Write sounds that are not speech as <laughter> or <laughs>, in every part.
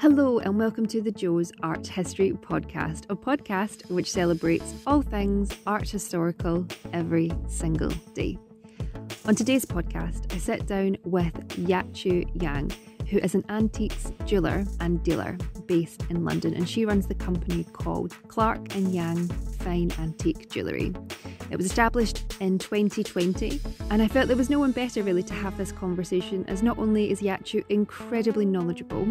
Hello, and welcome to the Jo's Art History Podcast, a podcast which celebrates all things art historical every single day. On today's podcast, I sit down with Yachu Yang, who is an antiques jeweler and dealer based in London, and she runs the company called Clarke and Yang Fine Antique Jewellery. It was established in 2020, and I felt there was no one better really to have this conversation, as not only is Yachu incredibly knowledgeable,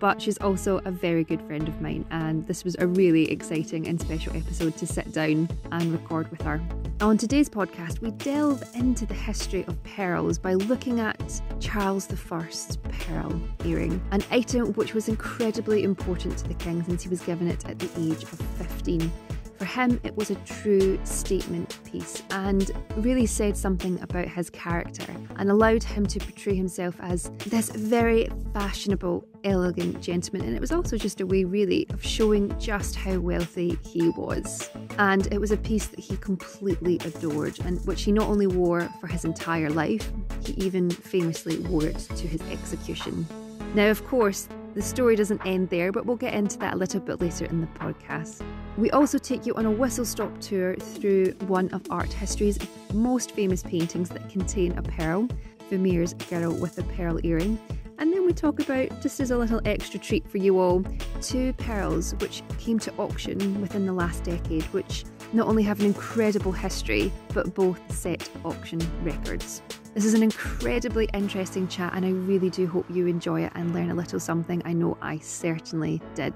but she's also a very good friend of mine, and this was a really exciting and special episode to sit down and record with her. On today's podcast, we delve into the history of pearls by looking at Charles I's pearl earring, an item which was incredibly important to the king since he was given it at the age of 15. For him, it was a true statement piece and really said something about his character and allowed him to portray himself as this very fashionable, elegant gentleman. And it was also just a way, really, of showing just how wealthy he was. And it was a piece that he completely adored and which he not only wore for his entire life, he even famously wore it to his execution. Now, of course, the story doesn't end there, but we'll get into that a little bit later in the podcast. We also take you on a whistle stop tour through one of art history's most famous paintings that contain a pearl, Vermeer's Girl with a Pearl Earring. And then we talk about, just as a little extra treat for you all, two pearls which came to auction within the last decade, which not only have an incredible history, but both set auction records. This is an incredibly interesting chat, and I really do hope you enjoy it and learn a little something. I know I certainly did.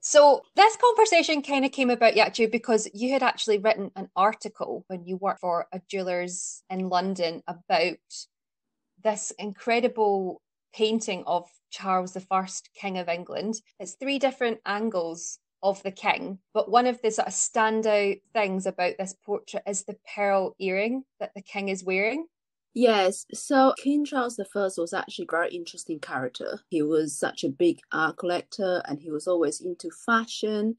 So this conversation kind of came about, Yachu, because you had actually written an article when you worked for a jeweller's in London about this incredible painting of Charles I, King of England. It's three different angles of the king. But one of the sort of standout things about this portrait is the pearl earring that the king is wearing. Yes, so King Charles I was actually a very interesting character. He was such a big art collector and he was always into fashion.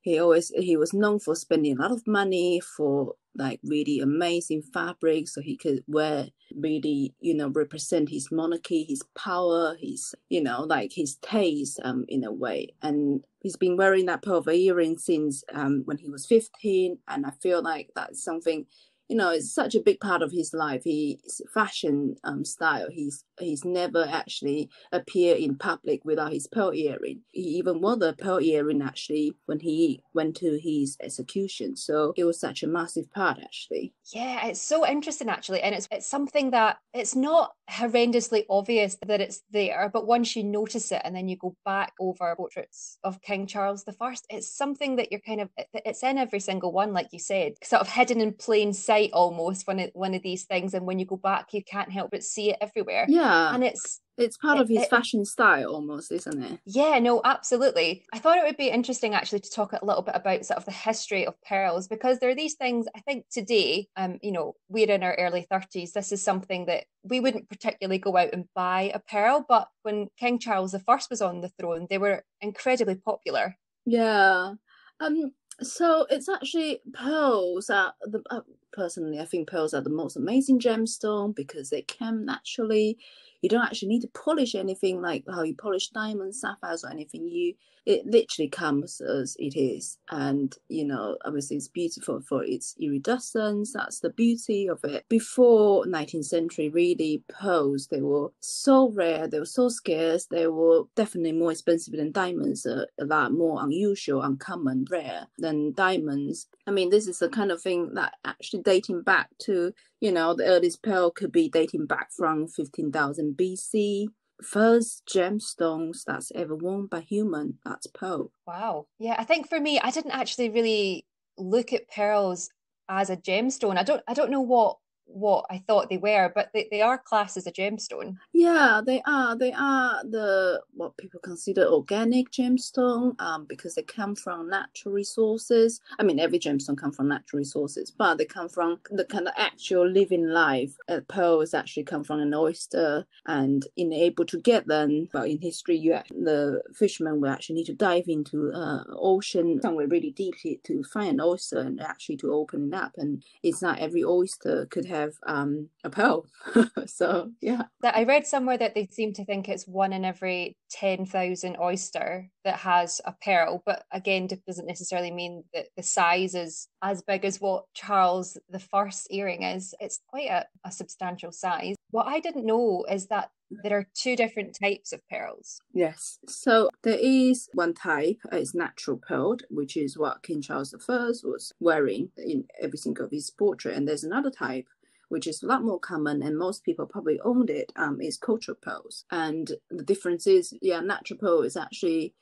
He always he was known for spending a lot of money for like really amazing fabrics so he could wear really you know represent his monarchy his power his you know like his taste um in a way. And he's been wearing that pearl earring since um when he was 15 and i feel like that's something you know, it's such a big part of his life. His fashion um, style. He's he's never actually appeared in public without his pearl earring. He even wore the pearl earring actually when he went to his execution. So it was such a massive part actually. Yeah, it's so interesting actually, and it's it's something that it's not horrendously obvious that it's there, but once you notice it and then you go back over portraits of King Charles the first it's something that you're kind of it's in every single one, like you said, sort of hidden in plain sight almost. One of one of these things, and when you go back, you can't help but see it everywhere. Yeah yeah. And it's it's part it, of his it, fashion style almost, isn't it? Yeah, no, absolutely. I thought it would be interesting actually to talk a little bit about sort of the history of pearls because there are these things I think today, um, you know, we're in our early 30s. This is something that we wouldn't particularly go out and buy a pearl, but when King Charles I was on the throne, they were incredibly popular. Yeah. Um so it's actually pearls are the uh, personally i think pearls are the most amazing gemstone because they come naturally you don't actually need to polish anything like how you polish diamonds sapphires or anything. You it literally comes as it is. And you know obviously it's beautiful for its iridescence. That's the beauty of it. Before 19th century really pearls they were so rare they were so scarce they were definitely more expensive than diamonds uh, a lot more unusual uncommon rare than diamonds. I mean this is the kind of thing that actually dating back to you know the earliest pearl could be dating back from 15000 bc first gemstones that's ever worn by human. That's pearl. Wow. Yeah, I think for me, I didn't actually really look at pearls as a gemstone. I don't I don't know what what I thought they were, but they, they are classed as a gemstone. Yeah, they are. They are the what people consider organic gemstone um, because they come from natural resources. I mean, every gemstone comes from natural resources, but they come from the kind of actual living life. Uh, pearls actually come from an oyster, and in able to get them, in history, you the fishermen will actually need to dive into uh, ocean somewhere really deep to find an oyster and actually to open it up. And it's not every oyster could have have um, a pearl. <laughs> so yeah. I read somewhere that they seem to think it's one in every ten thousand oyster that has a pearl, but again, it doesn't necessarily mean that the size is as big as what Charles the First earring is. It's quite a, a substantial size. What I didn't know is that there are two different types of pearls. Yes. So there is one type it's natural pearl, which is what King Charles I was wearing in every single of his portrait. And there's another type which is a lot more common and most people probably owned it, um, is cultural pearls. And the difference is, yeah, natural pearl is actually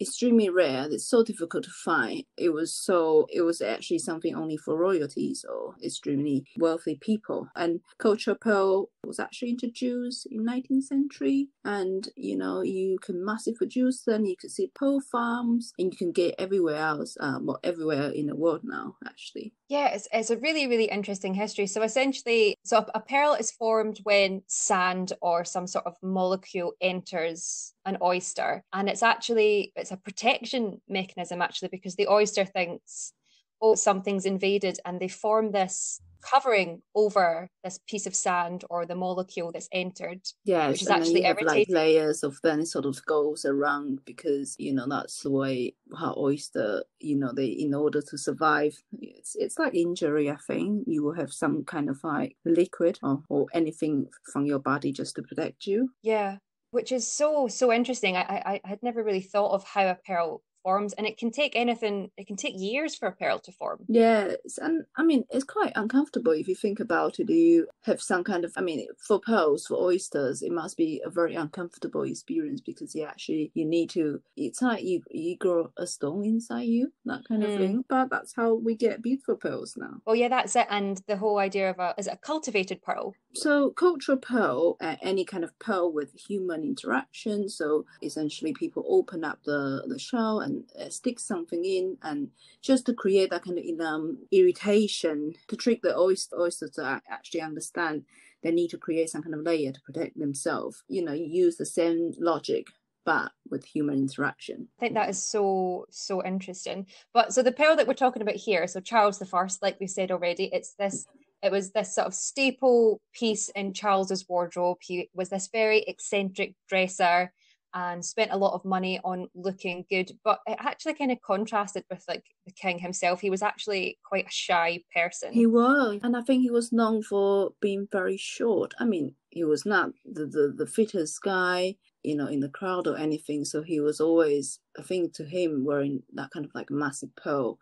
extremely rare. It's so difficult to find. It was so it was actually something only for royalties or extremely wealthy people. And cultural pearl was actually introduced in 19th century, and you know you can massively produce them. You can see pearl farms, and you can get everywhere else, um, well, everywhere in the world now actually. Yeah, it's, it's a really, really interesting history. So essentially, so a pearl is formed when sand or some sort of molecule enters an oyster. And it's actually, it's a protection mechanism actually, because the oyster thinks, oh, something's invaded and they form this covering over this piece of sand or the molecule that's entered. Yes, which is actually like layers of then sort of goes around because you know that's the way how oyster you know they in order to survive it's it's like injury I think you will have some kind of like liquid or, or anything from your body just to protect you. Yeah. Which is so so interesting. I, I I had never really thought of how a pearl forms and it can take anything it can take years for a pearl to form. Yes and i mean it's quite uncomfortable if you think about it. Do you have some kind of i mean for pearls for oysters it must be a very uncomfortable experience because you actually you need to it's like you you grow a stone inside you that kind of mm. thing. But that's how we get beautiful pearls now. Well yeah that's it. And the whole idea of a is it a cultivated pearl so cultural pearl uh, any kind of pearl with human interaction so essentially people open up the the shell and uh, stick something in and just to create that kind of um, irritation to trick the oyster, oysters to actually understand they need to create some kind of layer to protect themselves. You know, you use the same logic but with human interaction. I think that is so so interesting. But so the pearl that we're talking about here, so Charles the First, like we said already, it's this it was this sort of staple piece in Charles's wardrobe. He was this very eccentric dresser and spent a lot of money on looking good but it actually kind of contrasted with like the king himself. He was actually quite a shy person. He was and i think he was known for being very short. I mean he was not the the, the fittest guy you know in the crowd or anything so he was always i think to him wearing that kind of like massive pearl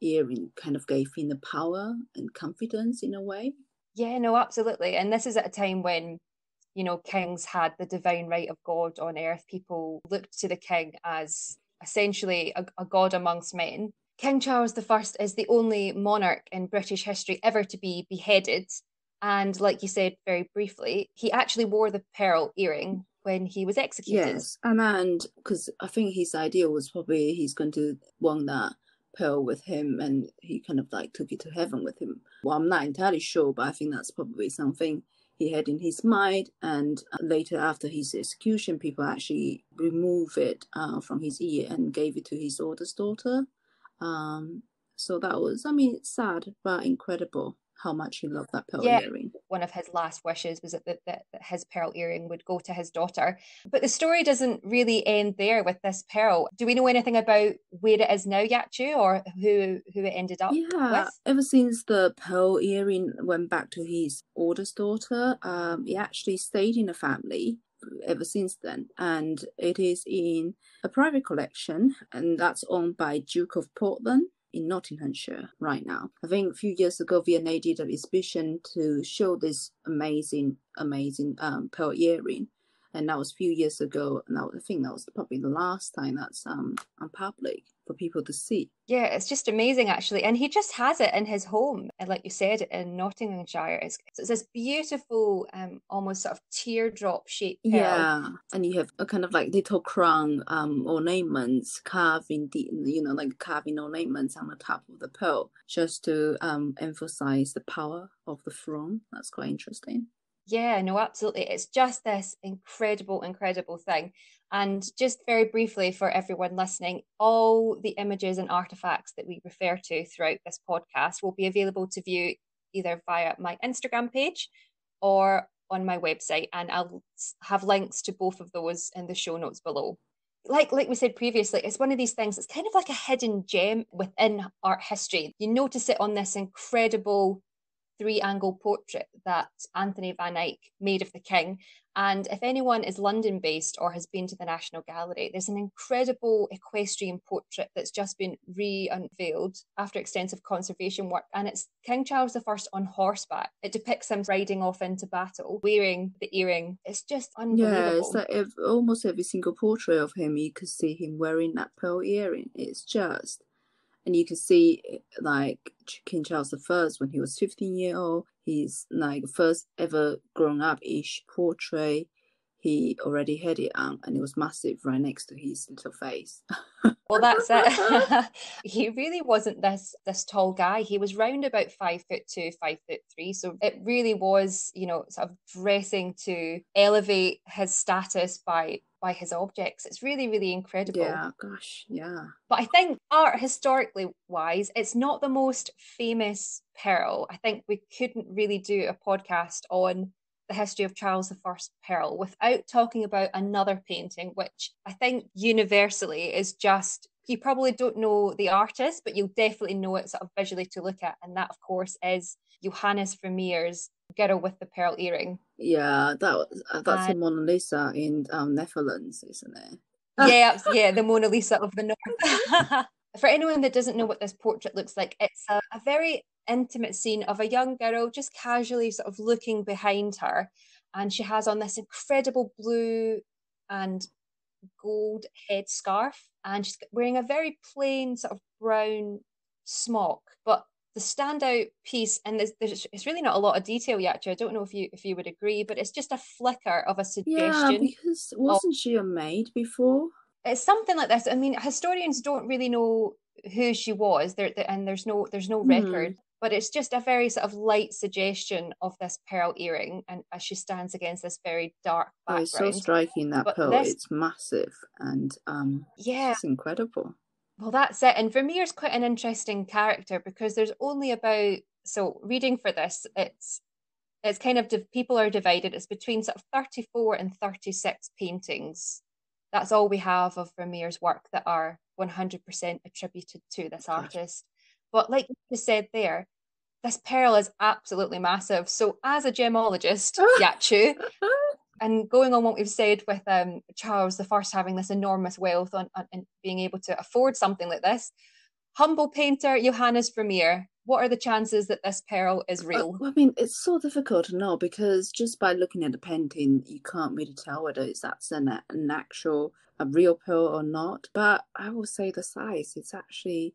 earring kind of gave him the power and confidence in a way yeah no absolutely and this is at a time when you know, kings had the divine right of God on earth. People looked to the king as essentially a, a god amongst men. King Charles I is the only monarch in British history ever to be beheaded. And like you said very briefly, he actually wore the pearl earring when he was executed. Yes, and because I think his idea was probably he's going to want that pearl with him and he kind of like took it to heaven with him. Well, I'm not entirely sure, but I think that's probably something he had in his mind. And later, after his execution, people actually removed it uh, from his ear and gave it to his oldest daughter. Um, so that was, I mean, sad but incredible how much he loved that pearl yeah. earring. One of his last wishes was that, that, that, his pearl earring would go to his daughter. But the story doesn't really end there with this pearl. Do we know anything about where it is now, Yachu, or who who it ended up yeah, with? ever since the pearl earring went back to his oldest daughter, um, he actually stayed in the family ever since then and it is in a private collection and that's owned by duke of portland in Nottinghamshire right now. I think a few years ago, V&A did an exhibition to show this amazing, amazing um, pearl earring. And that was a few years ago. And I think that was probably the last time that's um, on public for people to see. Yeah, it's just amazing actually. And he just has it in his home, and like you said, in Nottinghamshire. It's, it's this beautiful, um, almost sort of teardrop shaped pearl. Yeah, and you have a kind of like little crown um ornaments carving the you know like carving ornaments on the top of the pearl just to um emphasize the power of the throne. That's quite interesting. Yeah, no, absolutely. It's just this incredible, incredible thing. And just very briefly for everyone listening, all the images and artifacts that we refer to throughout this podcast will be available to view either via my Instagram page or on my website, and I'll have links to both of those in the show notes below. Like like we said previously, it's one of these things. It's kind of like a hidden gem within art history. You notice it on this incredible three angle portrait that Anthony van Dyck made of the king. And if anyone is London based or has been to the National Gallery, there's an incredible equestrian portrait that's just been re unveiled after extensive conservation work. And it's King Charles I on horseback. It depicts him riding off into battle, wearing the earring. It's just unbelievable. Yeah, it's like if, almost every single portrait of him, you could see him wearing that pearl earring. It's just and you can see like King Charles I when he was 15 year old, he's like first ever grown up ish portrait. He already had it on, and it was massive right next to his little face. <laughs> well, that's it. <laughs> <laughs> he really wasn't this this tall guy. He was round about five foot two, five foot three. So it really was, you know, sort of dressing to elevate his status by by his objects. It's really, really incredible. Yeah, gosh, yeah. But I think art historically wise, it's not the most famous pearl. I think we couldn't really do a podcast on the history of Charles I pearl without talking about another painting, which I think universally is just you probably don't know the artist, but you'll definitely know it sort of visually to look at. And that, of course, is Johannes Vermeer's Girl with the Pearl Earring. Yeah, that uh, that's uh, a Mona Lisa in um, Netherlands, isn't it? <laughs> yeah, <laughs> yeah, the Mona Lisa of the North. <laughs> For anyone that doesn't know what this portrait looks like, it's a, a very intimate scene of a young girl just casually sort of looking behind her, and she has on this incredible blue and gold head scarf, and she's wearing a very plain sort of brown smock, but the standout piece, and there's, there's it's really not a lot of detail yet. I don't know if you if you would agree, but it's just a flicker of a suggestion. Yeah, because wasn't of, she a maid before? It's something like this. I mean, historians don't really know who she was there, and there's no there's no mm. But it's just a very sort of light suggestion of this pearl earring, and as she stands against this very dark background. Oh, it's so striking that but pearl. This, it's massive and um, yeah, it's incredible. Well, that's it. And Vermeer's quite an interesting character because there's only about so reading for this, it's it's kind of people are divided. It's between sort of 34 and 36 paintings. That's all we have of Vermeer's work that are 100% attributed to this artist. But like you said there, this pearl is absolutely massive. So as a gemologist, <laughs> Yachu, and going on what we've said with um, Charles the First having this enormous wealth on, on, and being able to afford something like this, humble painter Johannes Vermeer, what are the chances that this pearl is real? I mean, it's so difficult to know because just by looking at the painting, you can't really tell whether it's that's an, an actual, a real pearl or not. But I will say the size, it's actually,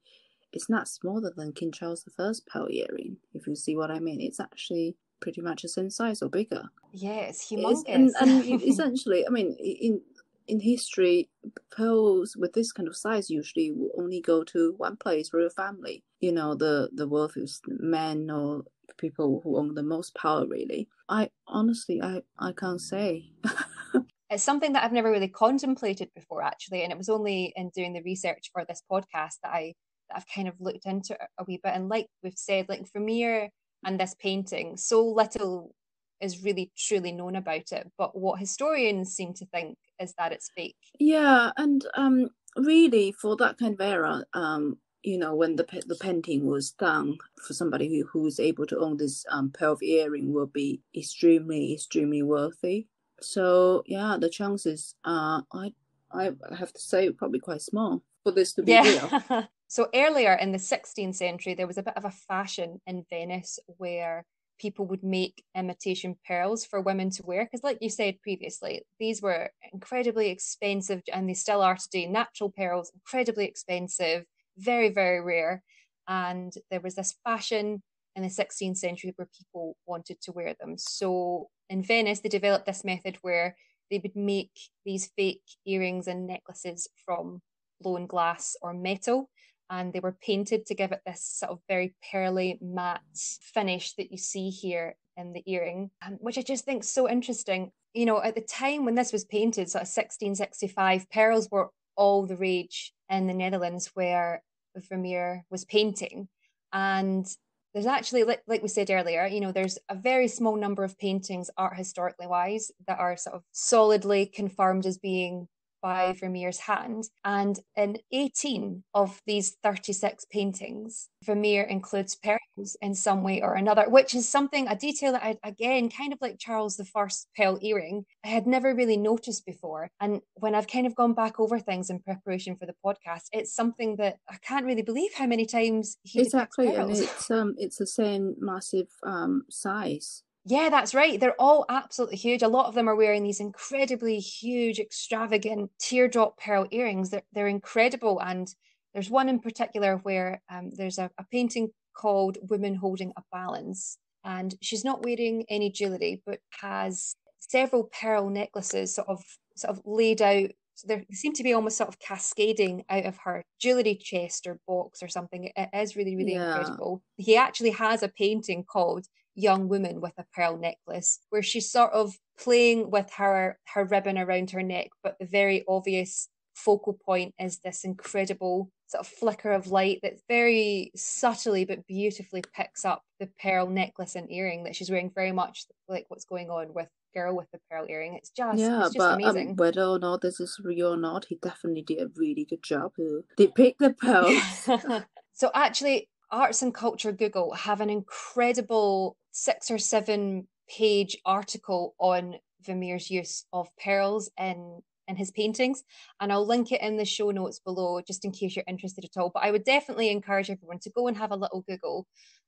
it's not smaller than King Charles I's pearl earring, if you see what I mean. It's actually pretty much the same size or bigger. Yeah, it's humongous. It's, and, and <laughs> essentially, I mean, in in history, pearls with this kind of size usually will only go to one place for a family. You know, the the wealthiest men or people who own the most power. Really, I honestly, I I can't say. <laughs> it's something that I've never really contemplated before, actually, and it was only in doing the research for this podcast that I I've kind of looked into a wee bit. And like we've said, like Vermeer and this painting, so little is really truly known about it. But what historians seem to think is that it's fake. Yeah, and um, really for that kind of era, um, you know, when the the painting was done for somebody who who was able to own this um, pearl earring will be extremely extremely wealthy. So yeah, the chances are I I have to say probably quite small for this to be yeah. real. <laughs> So earlier in the 16th century, there was a bit of a fashion in Venice where people would make imitation pearls for women to wear. Because, like you said previously, these were incredibly expensive and they still are today. Natural pearls, incredibly expensive, very, very rare. And there was this fashion in the 16th century where people wanted to wear them. So in Venice, they developed this method where they would make these fake earrings and necklaces from blown glass or metal and they were painted to give it this sort of very pearly matte finish that you see here in the earring, um, which I just think so interesting. You know, at the time when this was painted, sort of 1665, pearls were all the rage in the Netherlands where Vermeer was painting. And there's actually like, like we said earlier you know there's a very small number of paintings art historically wise that are sort of solidly confirmed as being by Vermeer's hand. And in 18 of these 36 paintings, Vermeer includes pearls in some way or another, which is something, a detail that I, again, kind of like Charles I's pearl earring, I had never really noticed before. And when I've kind of gone back over things in preparation for the podcast, it's something that I can't really believe how many times he exactly, and it's um, it's the same massive um size yeah, that's right. They're all absolutely huge. A lot of them are wearing these incredibly huge, extravagant teardrop pearl earrings. They're, they're incredible. And there's one in particular where um, there's a, a painting called Women Holding a Balance. And she's not wearing any jewelry, but has several pearl necklaces sort of sort of laid out. So they seem to be almost sort of cascading out of her jewelry chest or box or something. It is really, really yeah. incredible. He actually has a painting called young woman with a pearl necklace where she's sort of playing with her her ribbon around her neck but the very obvious focal point is this incredible sort of flicker of light that very subtly but beautifully picks up the pearl necklace and earring that she's wearing very much like what's going on with girl with the pearl earring it's just yeah it's just but um, amazing. Whether or not this is real or not he definitely did a really good job to depict the pearls <laughs> so actually arts and culture google have an incredible six or seven page article on Vermeer's use of pearls in in his paintings and I'll link it in the show notes below just in case you're interested at all. But I would definitely encourage everyone to go and have a little google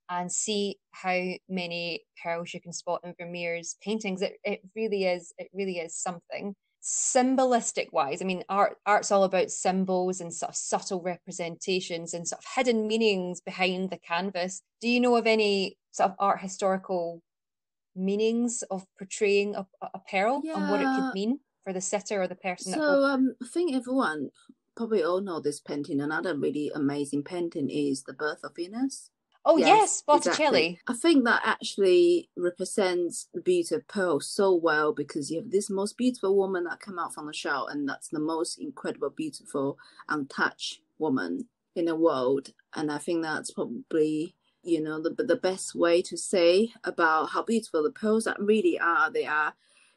and see how many pearls you can spot in Vermeer's paintings. It, it really is it really is something symbolistic wise i mean art art's all about symbols and sort of subtle representations and sort of hidden meanings behind the canvas. Do you know of any sort of art historical meanings of portraying a, a pearl yeah. and what it could mean for the sitter or the person so um i think everyone probably all know this painting another really amazing painting is the birth of venus Oh yes, yes Botticelli. Exactly. I think that actually represents the beauty of Pearl so well because you have this most beautiful woman that come out from the shell, and that's the most incredible, beautiful, untouched woman in the world. And I think that's probably you know the the best way to say about how beautiful the pearls that really are. They are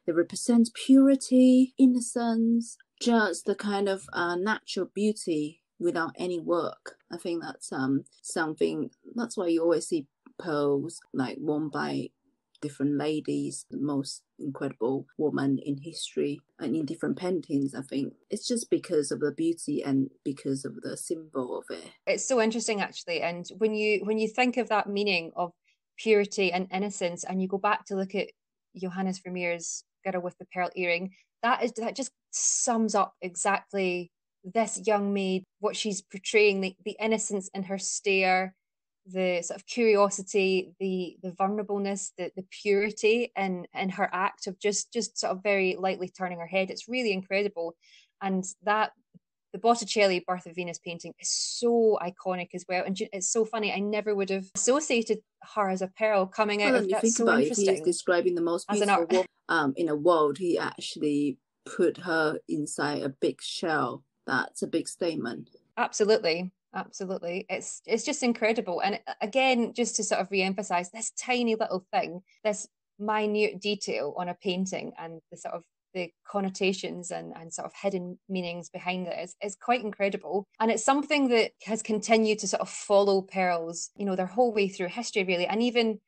they represent purity, innocence, just the kind of uh, natural beauty without any work. I think that's um something that's why you always see pearls like worn by different ladies, the most incredible woman in history and in different paintings. I think it's just because of the beauty and because of the symbol of it. It's so interesting actually. And when you when you think of that meaning of purity and innocence and you go back to look at Johannes Vermeer's girl with the pearl earring, that is that just sums up exactly this young maid, what she's portraying, the, the innocence in her stare, the sort of curiosity, the the vulnerableness, the the purity in in her act of just just sort of very lightly turning her head. It's really incredible, and that the Botticelli Birth of Venus painting is so iconic as well, and it's so funny. I never would have associated her as a pearl coming out. Well, of, that's so interesting. It, describing the most beautiful woman um, in a world. He actually put her inside a big shell that's a big statement. Absolutely. Absolutely. It's it's just incredible. And uh, again, just to sort of re-emphasize this tiny little thing, this minute detail on a painting and the sort of the connotations and, and sort of hidden meanings behind it is, is quite incredible. And it's something that has continued to sort of follow pearls, you know, their whole way through history, really. And even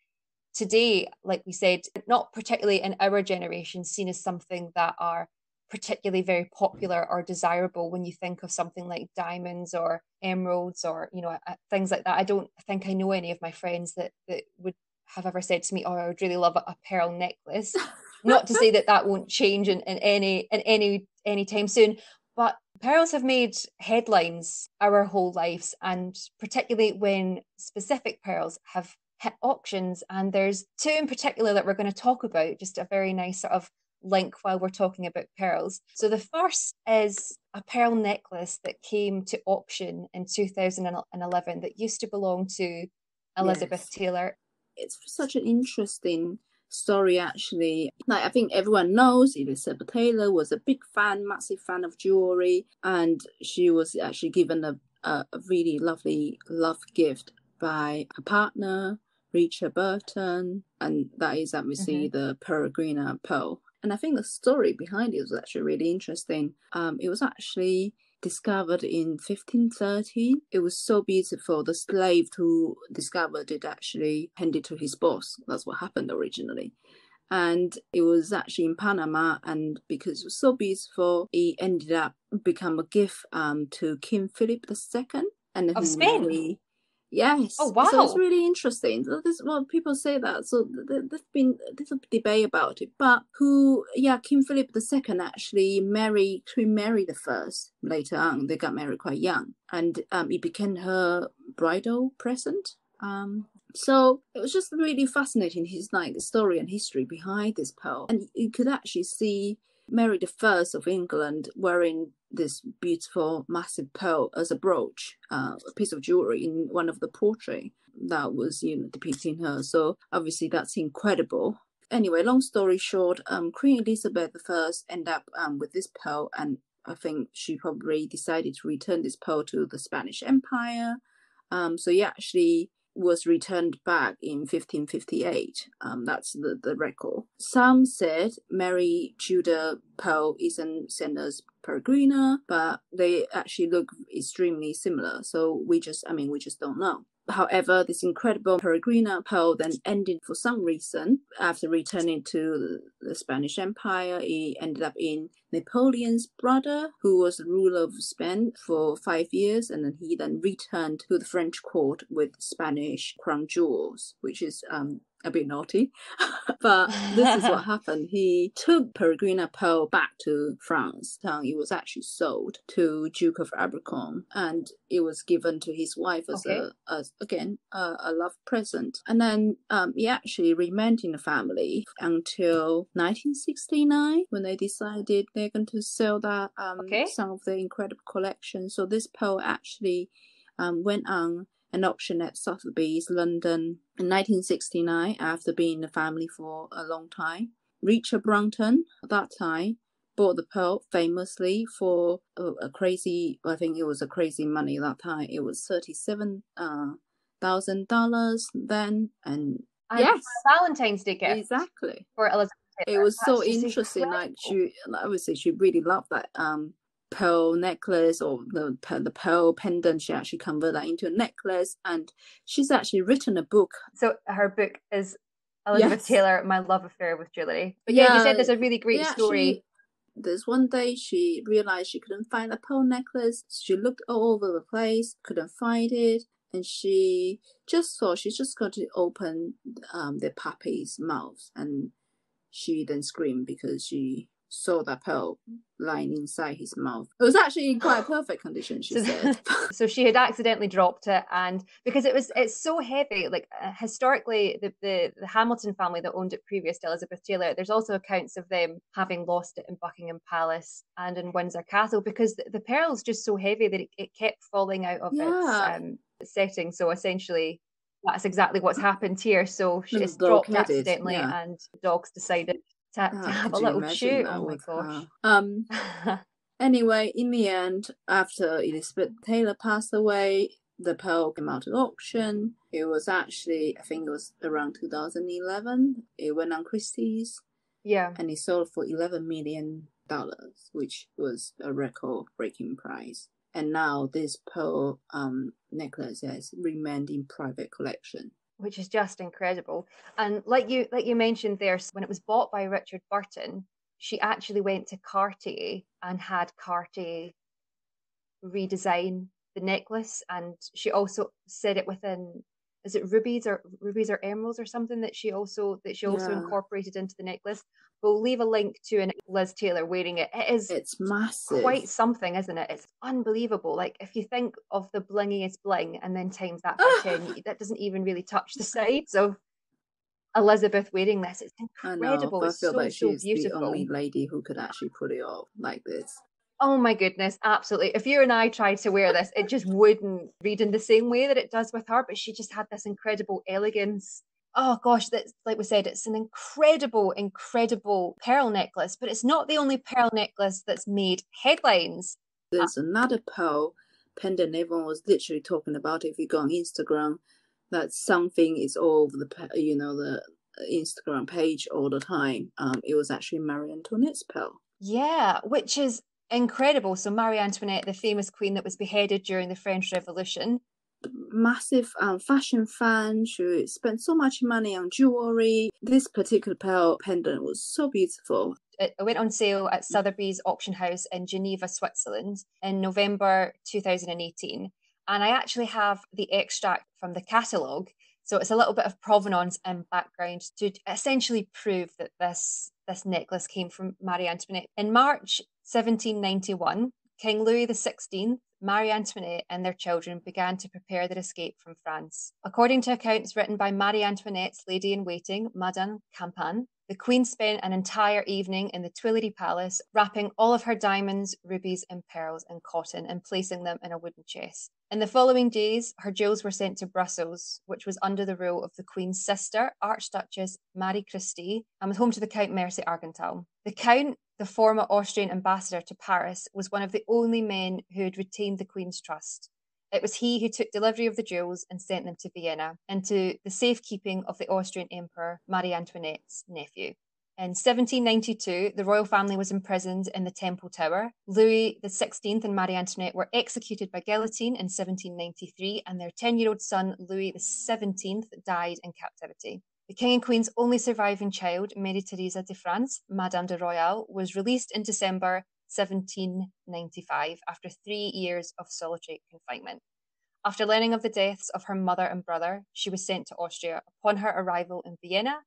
today, like we said, not particularly in our generation, seen as something that are particularly very popular or desirable when you think of something like diamonds or emeralds or you know uh, things like that. I don't think i know any of my friends that that would have ever said to me oh i would really love a, a pearl necklace. Not to say that that won't change in, in any in any any time soon but pearls have made headlines our whole lives and particularly when specific pearls have hit auctions. And there's two in particular that we're going to talk about just a very nice sort of link while we're talking about pearls. So the first is a pearl necklace that came to auction in 2011 that used to belong to Elizabeth yes. Taylor. It's such an interesting story actually. Like I think everyone knows Elizabeth Taylor was a big fan, massive fan of jewelry, and she was actually given a, a, really lovely love gift by her partner Richard Burton, and that is obviously Mm-hmm. the Peregrina pearl. And I think the story behind it was actually really interesting. Um, it was actually discovered in 1513. It was so beautiful. The slave who discovered it actually handed it to his boss. That's what happened originally. And it was actually in Panama, and because it was so beautiful, it ended up become a gift um, to King Philip II. And Of Spain? Yes. Oh, So it's really interesting. This well, people say that. So there's been there's a debate about it. But who? Yeah, King Philip II actually married Queen Mary the First. Later on, they got married quite young, and um, it became her bridal present. Um, so it was just really fascinating his like story and history behind this pearl, and you could actually see Mary the First of England wearing this beautiful massive pearl as a brooch, uh, a piece of jewelry in one of the portrait that was you know depicting her. So obviously that's incredible. Anyway, long story short, um, Queen Elizabeth I ended up um, with this pearl, and I think she probably decided to return this pearl to the Spanish Empire. Um, so he actually was returned back in 1558. Um, that's the, the record. Some said Mary Tudor pearl isn't as Peregrina, but they actually look extremely similar. So we just, I mean, we just don't know. However, this incredible Peregrina pearl then ended for some reason after returning to the Spanish Empire. he ended up in Napoleon's brother, who was the ruler of Spain for five years, and then he then returned to the French court with Spanish crown jewels, which is um, a bit naughty. <laughs> but this is what <laughs> happened. He took Peregrina Pearl back to France. Um, it was actually sold to Duke of Abercorn, and it was given to his wife as Okay. a, as again a, a love present. And then um, he actually remained in the family until 1969 when they decided they're going to sell that um, Okay. some of the incredible collection. So this pearl actually um, went on an auction at Sotheby's, London, in 1969 after being in the family for a long time. Richard Brunton, at that time, bought the pearl famously for a, a crazy, I think it was a crazy money that time. It was $37,000 then. And And yes, Valentine's Day gift exactly. for Elizabeth. It was so That's just interesting. Like incredible. she, like, obviously, she really loved that um pearl necklace or the the pearl pendant. She actually converted that into a necklace, and she's actually written a book. So her book is Elizabeth Yes. Taylor, My Love Affair with Jewellery. But yeah, you said there's a really great Yeah, story. she- There's one day she realized she couldn't find the pearl necklace. She looked all over the place, couldn't find it, and she just thought she's just going to open um the puppy's mouth, and she then screamed because she saw that pearl lying inside his mouth. It was actually in quite perfect condition, she So- said. <laughs> so she had accidentally dropped it and because it was it's so heavy like uh, historically the, the the hamilton family that owned it previous to elizabeth taylor there's also accounts of them having lost it in buckingham palace and in windsor castle because the, the pearl's just so heavy that it, it kept falling out of Yeah. its um setting so essentially that's exactly what's happened here so she, it's dropped accidentally yeah. and the dogs decided to, to Ah, have a little shoot oh my gosh? Um, <laughs> Anyway, in the end, after Elizabeth Taylor passed away, the pearl came out of auction. It was actually, I think it was around 2011. It went on Christie's yeah and it sold for 11 million dollars, which was a record-breaking price. And now this pearl um, necklace has remained in private collection. Which is just incredible. And like you like you mentioned there, when it was bought by Richard Burton, she actually went to Cartier and had Cartier redesign the necklace, and she also said it within is it rubies or rubies or emeralds or something that she also that she also Yeah. incorporated into the necklace. We'll leave a link to an Liz Taylor wearing it. It is It's massive. quite something, isn't it? It's unbelievable. Like if you think of the blingiest bling and then times that by ah! ten, that doesn't even really touch the <laughs> sides of Elizabeth wearing this. It's I know, incredible. I feel so like so she's the beautiful. only lady who could actually put it off like this. Oh my goodness, absolutely. If you and I tried to wear this, it just wouldn't read in the same way that it does with her, but she just had this incredible elegance. Oh gosh, that's like we said, it's an incredible, incredible pearl necklace, but it's not the only pearl necklace that's made headlines. There's another pearl pendant everyone was literally talking about if you go on Instagram. that something is all over the you know the Instagram page all the time. Um, it was actually Marie Antoinette's pearl. Yeah, which is incredible. So Marie Antoinette, the famous queen that was beheaded during the French Revolution, massive um, fashion fan. She spent so much money on jewelry. This particular pearl pendant was so beautiful. It went on sale at Sotheby's auction house in Geneva, Switzerland in November 2018. And I actually have the extract from the catalogue. So it's a little bit of provenance and background to essentially prove that this, this necklace came from Marie Antoinette. In March 1791, King Louis XVI Marie Antoinette and their children began to prepare their escape from France. According to accounts written by Marie Antoinette's lady in waiting, Madame Campan, the Queen spent an entire evening in the Tuileries Palace, wrapping all of her diamonds, rubies, and pearls in cotton and placing them in a wooden chest. In the following days, her jewels were sent to Brussels, which was under the rule of the Queen's sister, Archduchess Marie Christine, and was home to the Count Mercy Argenteau. The Count the former Austrian ambassador to Paris, was one of the only men who had retained the Queen's trust. It was he who took delivery of the jewels and sent them to Vienna, into the safekeeping of the Austrian Emperor Marie Antoinette's nephew. In 1792, the royal family was imprisoned in the Temple Tower. Louis XVI and Marie Antoinette were executed by guillotine in 1793, and their 10 year old son, Louis XVII, died in captivity. The King and Queen's only surviving child, Mary Theresa de France, Madame de Royale, was released in December 1795 after three years of solitary confinement. After learning of the deaths of her mother and brother, she was sent to Austria. Upon her arrival in Vienna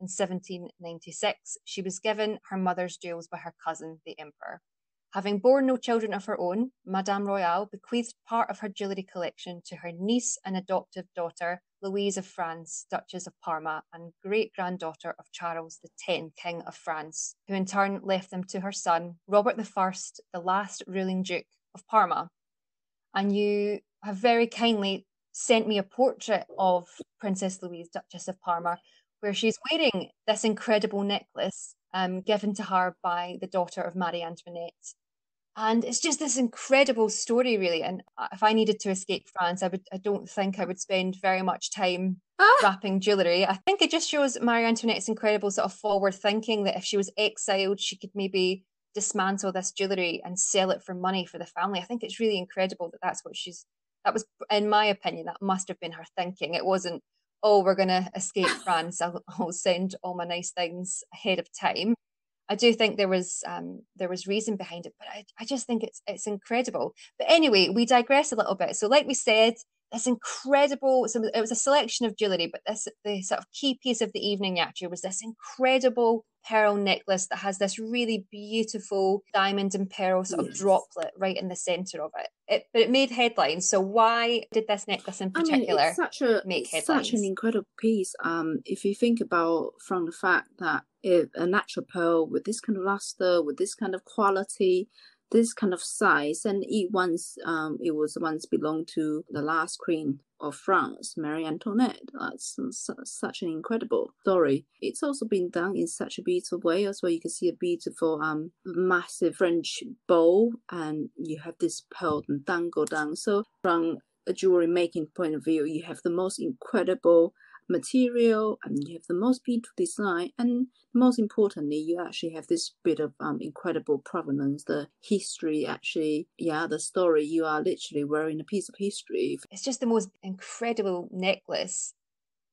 in 1796, she was given her mother's jewels by her cousin, the Emperor. Having borne no children of her own, Madame Royale bequeathed part of her jewellery collection to her niece and adoptive daughter, Louise of France, Duchess of Parma, and great granddaughter of Charles X, King of France, who in turn left them to her son, Robert I, the last ruling Duke of Parma. And you have very kindly sent me a portrait of Princess Louise, Duchess of Parma, where she's wearing this incredible necklace um, given to her by the daughter of Marie Antoinette. And it's just this incredible story, really. And if I needed to escape France, I would. I don't think I would spend very much time ah! wrapping jewellery. I think it just shows Marie Antoinette's incredible sort of forward thinking that if she was exiled, she could maybe dismantle this jewellery and sell it for money for the family. I think it's really incredible that that's what she's. That was, in my opinion, that must have been her thinking. It wasn't, oh, we're going to escape <laughs> France. I'll, I'll send all my nice things ahead of time. I do think there was um, there was reason behind it, but I, I just think it's it's incredible. But anyway, we digress a little bit. So, like we said, this incredible. So it was a selection of jewelry, but this the sort of key piece of the evening actually was this incredible pearl necklace that has this really beautiful diamond and pearl sort yes. of droplet right in the center of it. it. But it made headlines. So why did this necklace in particular I mean, such a, make headlines? Such an incredible piece. Um, if you think about from the fact that a natural pearl with this kind of luster, with this kind of quality, this kind of size, and it once um, it was once belonged to the last queen of France, Marie Antoinette. That's such an incredible story. It's also been done in such a beautiful way as well. You can see a beautiful, um, massive French bowl, and you have this pearl and dangle down. So from a jewelry making point of view, you have the most incredible material and you have the most beautiful design and most importantly you actually have this bit of um, incredible provenance the history actually. Yeah the story you are literally wearing a piece of history. It's just the most incredible necklace.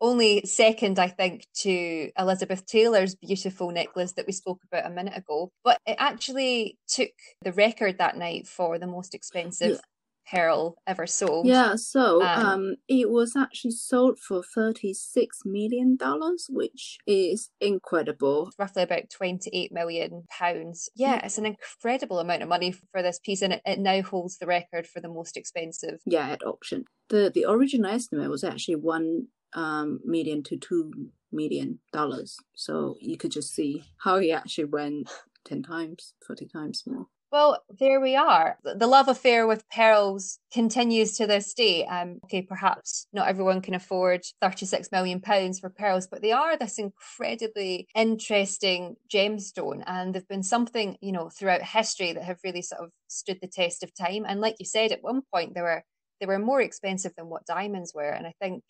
Only second, I think, to Elizabeth Taylor's beautiful necklace that we spoke about a minute ago. But it actually took the record that night for the most expensive Pearl ever sold. Yeah, so um, um, it was actually sold for thirty six million dollars, which is incredible. Roughly about twenty eight million pounds. Yeah, it's an incredible amount of money for this piece, and it, it now holds the record for the most expensive. Yeah, at auction. the The original estimate was actually one um, million to two million dollars. So you could just see how he actually went ten times, forty times more. Well, there we are. The love affair with pearls continues to this day. Um, okay, perhaps not everyone can afford 36 million pounds for pearls, but they are this incredibly interesting gemstone. And they've been something, you know, throughout history that have really sort of stood the test of time. And like you said, at one point they were they were more expensive than what diamonds were. And I think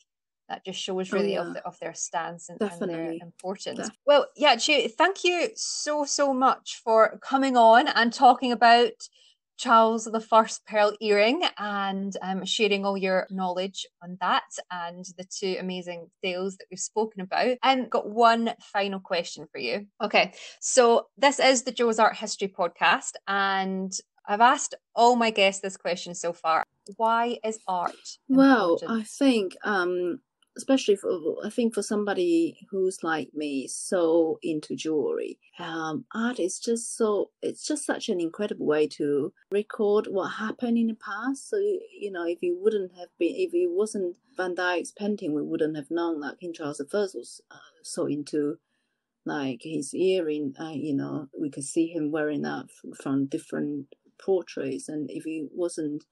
that just shows really oh, yeah. of, the, of their stance and, and their importance. Definitely. Well, yeah, thank you so so much for coming on and talking about Charles the First pearl earring and um, sharing all your knowledge on that and the two amazing tales that we've spoken about. And got one final question for you. Okay, so this is the Jo's Art History podcast, and I've asked all my guests this question so far. Why is art? Well, I think um, especially for I think for somebody who's like me, so into jewelry, um, art is just so it's just such an incredible way to record what happened in the past. So you know, if you wouldn't have been, if it wasn't Van Dyck's painting, we wouldn't have known that King Charles I was uh, so into like his earring. Uh, you know, we could see him wearing that from different portraits, and if he wasn't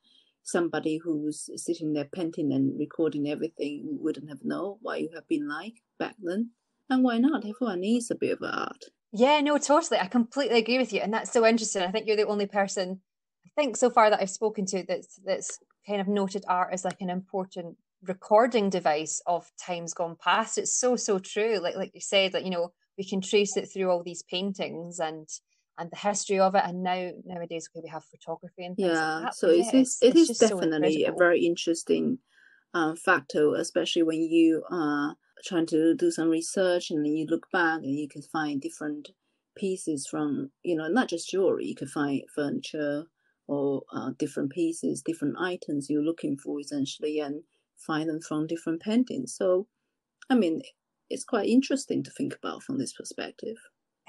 somebody who's sitting there painting and recording everything wouldn't have known what you have been like back then. And why not? Everyone needs a bit of art. Yeah, no, totally. I completely agree with you. And that's so interesting. I think you're the only person I think so far that I've spoken to that's that's kind of noted art as like an important recording device of times gone past. It's so, so true. Like like you said, like, you know, we can trace it through all these paintings and and the history of it. And now nowadays we have photography and things yeah. Like so it is it's, it is definitely so a very interesting um, factor, especially when you are trying to do some research and then you look back and you can find different pieces from you know not just jewelry. You can find furniture or uh, different pieces, different items you're looking for essentially, and find them from different paintings. So, I mean, it's quite interesting to think about from this perspective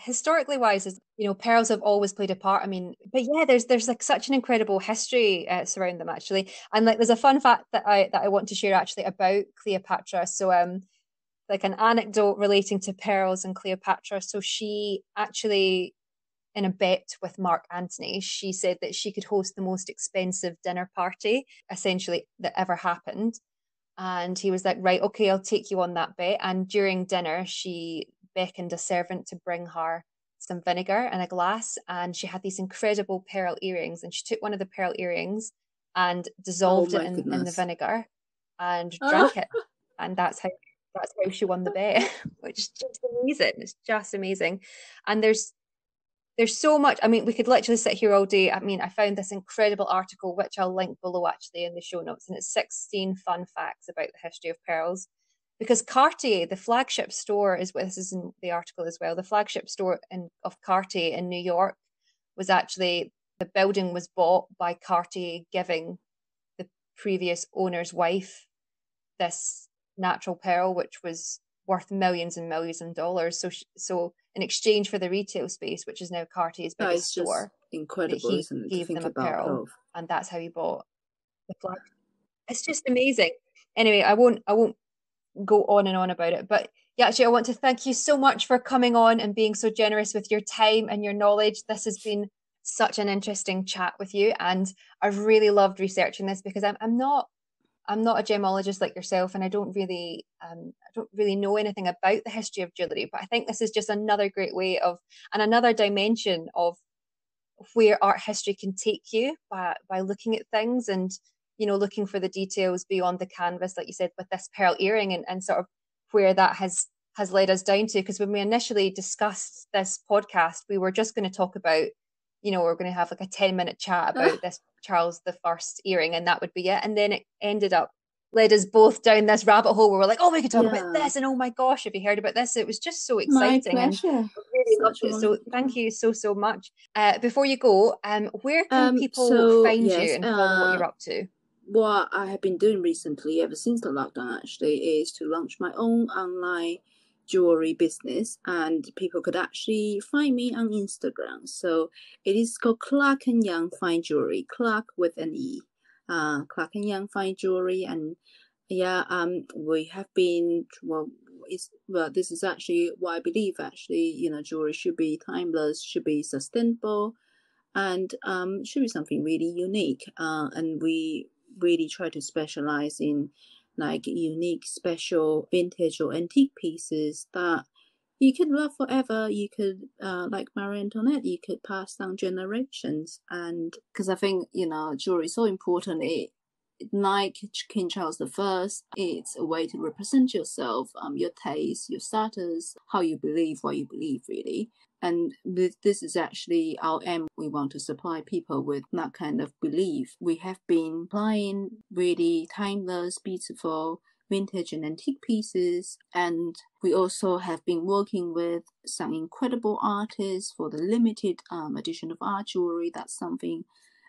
historically wise is you know pearls have always played a part. I mean but yeah there's there's like such an incredible history uh, surround them actually. And like there's a fun fact that i that i want to share actually about cleopatra. So um like an anecdote relating to pearls and cleopatra. So she actually in a bet with mark antony she said that she could host the most expensive dinner party essentially that ever happened. And he was like right okay i'll take you on that bet. And during dinner she beckoned a servant to bring her some vinegar and a glass and she had these incredible pearl earrings and she took one of the pearl earrings and dissolved oh it in, in, the vinegar and oh. drank it. <laughs> And that's how that's how she won the bet <laughs> which is just amazing. It's just amazing. And there's there's so much i mean we could literally sit here all day. I mean i found this incredible article which i'll link below actually in the show notes and it's 16 fun facts about the history of pearls because Cartier, the flagship store, is this is in the article as well. The flagship store in, of Cartier in New York was actually the building was bought by Cartier giving the previous owner's wife this natural pearl, which was worth millions and millions of dollars. So, so in exchange for the retail space, which is now Cartier's biggest store, incredible, he gave them a pearl, and that's how he bought the flag. It's just amazing. Anyway, I won't. I won't go on and on about it. But yeah, actually, I want to thank you so much for coming on and being so generous with your time and your knowledge. This has been such an interesting chat with you, and I've really loved researching this because I'm I'm not I'm not a gemologist like yourself, and I don't really um, I don't really know anything about the history of jewelry. But I think this is just another great way of and another dimension of where art history can take you by by looking at things and you know looking for the details beyond the canvas like you said with this pearl earring and, and sort of where that has has led us down to. Because when we initially discussed this podcast we were just going to talk about you know we are going to have like a 10 minute chat <laughs> about this charles the first earring and that would be it. And then it ended up led us both down this rabbit hole where we're like oh we could talk yeah. about this and oh my gosh have you heard about this? It was just so exciting my pleasure. and really loved it. So thank you so so much. Uh, before you go um where can um, people so, find yes, you and follow uh, what you're up to what I have been doing recently, ever since the lockdown, actually, is to launch my own online jewelry business, and people could actually find me on Instagram. So it is called Clarke and Yang Fine Jewelry, Clark with an E, uh, Clarke and Yang Fine Jewelry, and yeah, um, we have been well. It's, well, this is actually what I believe. Actually, you know, jewelry should be timeless, should be sustainable, and um, should be something really unique. Uh, and we really try to specialize in like unique, special, vintage or antique pieces that you could love forever. You could, uh, like Marie Antoinette, you could pass down generations. And because I think, you know, jewelry is so important, it, like King Charles I, it's a way to represent yourself, um, your taste, your status, how you believe, what you believe, really. And this is actually our aim. We want to supply people with that kind of belief. We have been applying really timeless, beautiful, vintage and antique pieces. And we also have been working with some incredible artists for the limited um, edition of art jewelry. That's something,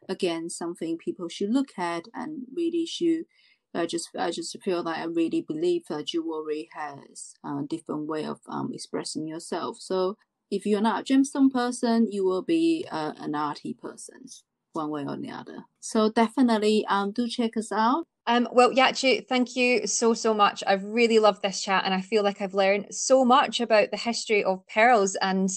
again, something people should look at and really should. I just I just feel that I really believe that jewelry has a different way of um, expressing yourself. So if you're not a gemstone person, you will be uh, an arty person, one way or the other. So definitely um, do check us out. Um, well, Yachu, thank you so, so much. I've really loved this chat and I feel like I've learned so much about the history of pearls and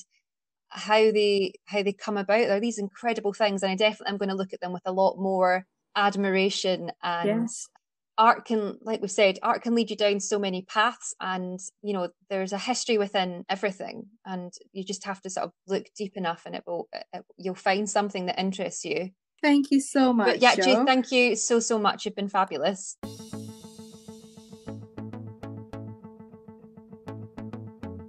how they how they come about. They're these incredible things, and I definitely am going to look at them with a lot more admiration and yes. Art can like we said art can lead you down so many paths and you know there's a history within everything and you just have to sort of look deep enough and it will it, you'll find something that interests you Thank you so much. But yeah, Jay, thank you so, so much. You've been fabulous.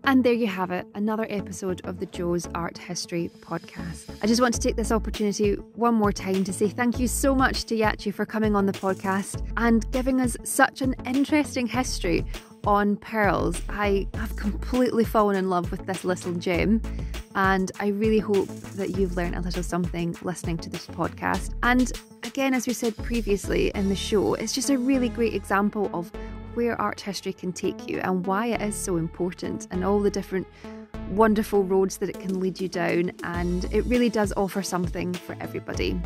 And there you have it, another episode of the Jo's Art History podcast. I just want to take this opportunity one more time to say thank you so much to Yachu for coming on the podcast and giving us such an interesting history on pearls. I have completely fallen in love with this little gem and I really hope that you've learned a little something listening to this podcast. And again, as we said previously in the show, it's just a really great example of where art history can take you and why it is so important and all the different wonderful roads that it can lead you down. And it really does offer something for everybody.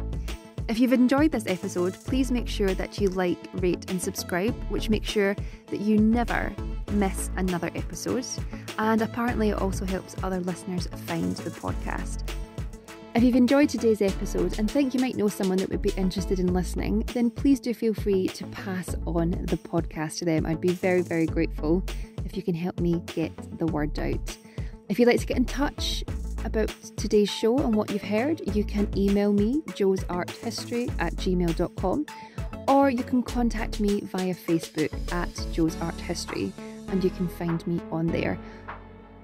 If you've enjoyed this episode, please make sure that you like, rate, and subscribe, which makes sure that you never miss another episode. And apparently, it also helps other listeners find the podcast. If you've enjoyed today's episode and think you might know someone that would be interested in listening, then please do feel free to pass on the podcast to them. I'd be very, very grateful if you can help me get the word out. If you'd like to get in touch, about today's show and what you've heard, you can email me, josarthistory at gmail.com, or you can contact me via Facebook at Jo's Art History, and you can find me on there.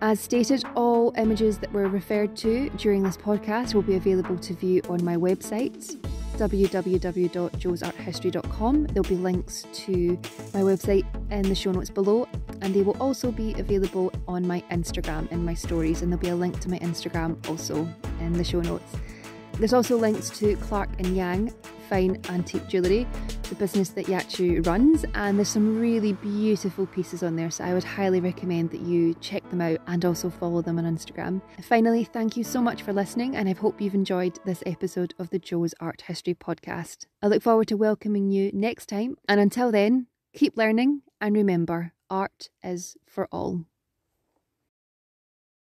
As stated, all images that were referred to during this podcast will be available to view on my website, www.josarthistory.com. There'll be links to my website in the show notes below, and they will also be available on my Instagram in my stories, and there'll be a link to my Instagram also in the show notes. There's also links to Clarke and Yang Fine Antique Jewellery, the business that Yachu runs, and there's some really beautiful pieces on there, so I would highly recommend that you check them out and also follow them on Instagram. Finally, thank you so much for listening, and I hope you've enjoyed this episode of the Jo's Art History podcast. I look forward to welcoming you next time, and until then, keep learning and remember, art is for all.